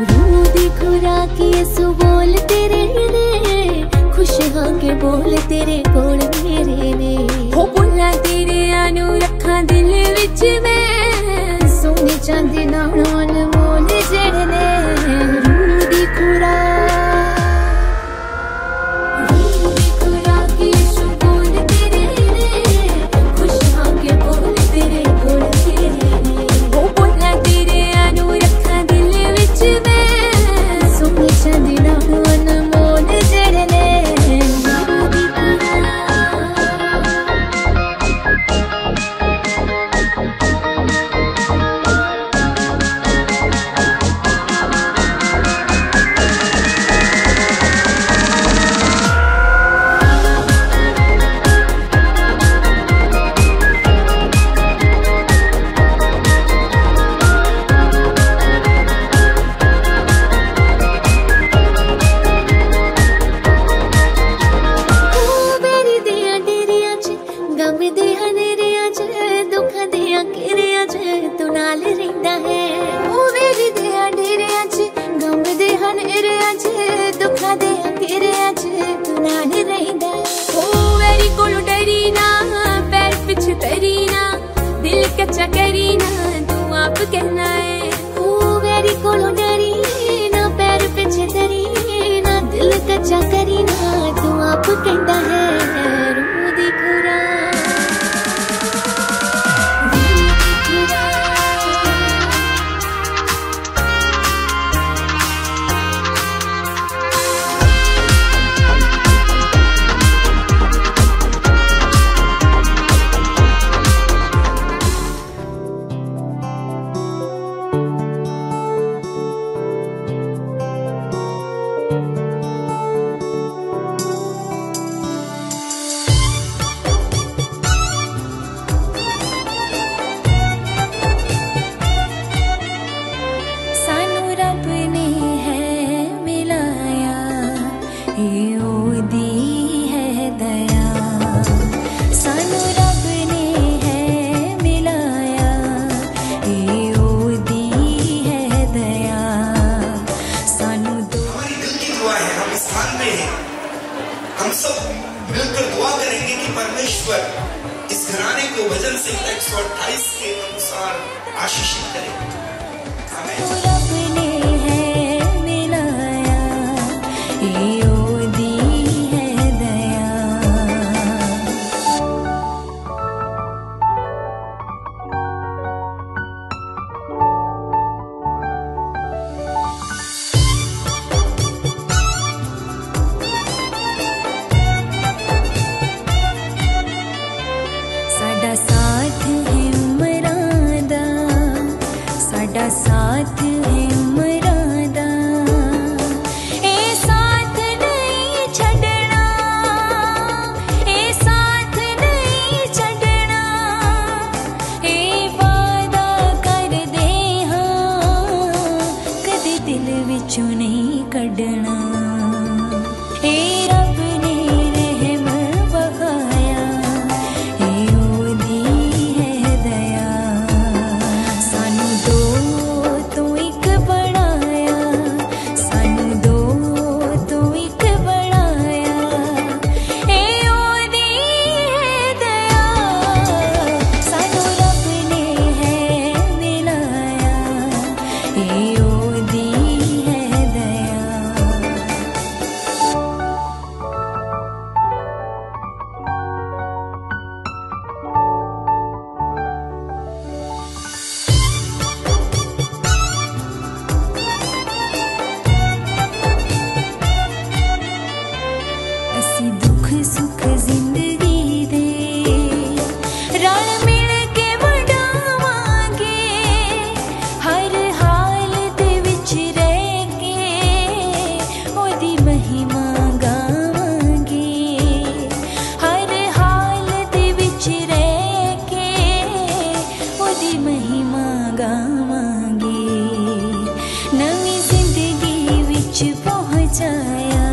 रू देखो सुबोल तेरे खुश हाँ के बोल तेरे कोल कहता है को भजन संहिता एक सौ अट्ठाईस के अनुसार आशीषित करें। हमें दिल विचों नहीं क्डना जाया